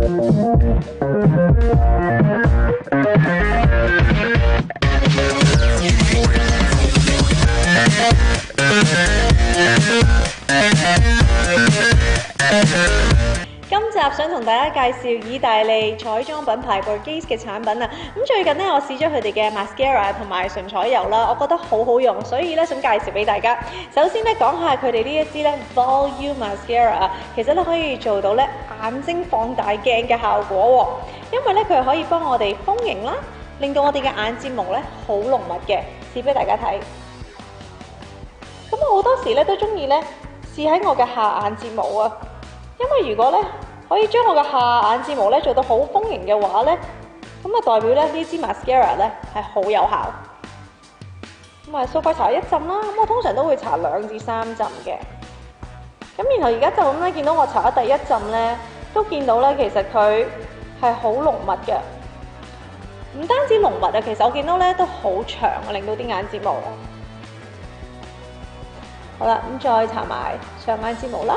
Thank you. 今集想同大家介紹意大利彩妝品牌 Borghese 嘅產品啊！咁最近咧，我試咗佢哋嘅 mascara 同埋唇彩油啦，我覺得好好用，所以咧想介紹俾大家。首先咧講下佢哋呢一支咧 Volume Mascara 啊，其實咧可以做到咧眼睛放大鏡嘅效果喎，因為咧佢係可以幫我哋豐盈啦，令到我哋嘅眼睫毛咧好濃密嘅，試俾大家睇。咁我好多時咧都中意咧試喺我嘅下眼睫毛啊！因為如果咧可以將我嘅下眼睫毛咧做到好豐盈嘅話咧，咁啊代表咧呢支 mascara 咧係好有效。咁啊，掃快搽一浸啦，咁我通常都會搽兩至三浸嘅。咁然後而家就咁咧，見到我搽咗第一浸咧，都見到咧其實佢係好濃密嘅。唔單止濃密啊，其實我見到咧都好長啊，令到啲眼睫毛。好啦，咁再搽埋上眼睫毛啦。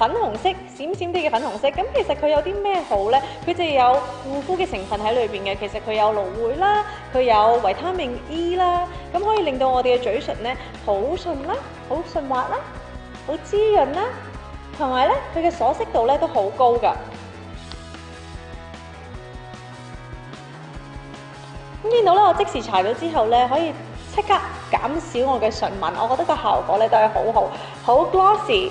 粉紅色閃閃啲嘅粉紅色。咁其實佢有啲咩好咧？佢就有護膚嘅成分喺裏邊嘅，其實佢有蘆薈啦，佢有維他命 E 啦，咁可以令到我哋嘅嘴唇咧好順啦，好順滑啦，好滋潤啦，同埋咧佢嘅鎖色度咧都好高噶。咁見到咧，我即時搽咗之後咧，可以即刻減少我嘅唇紋，我覺得個效果咧都係好好，好 glossy，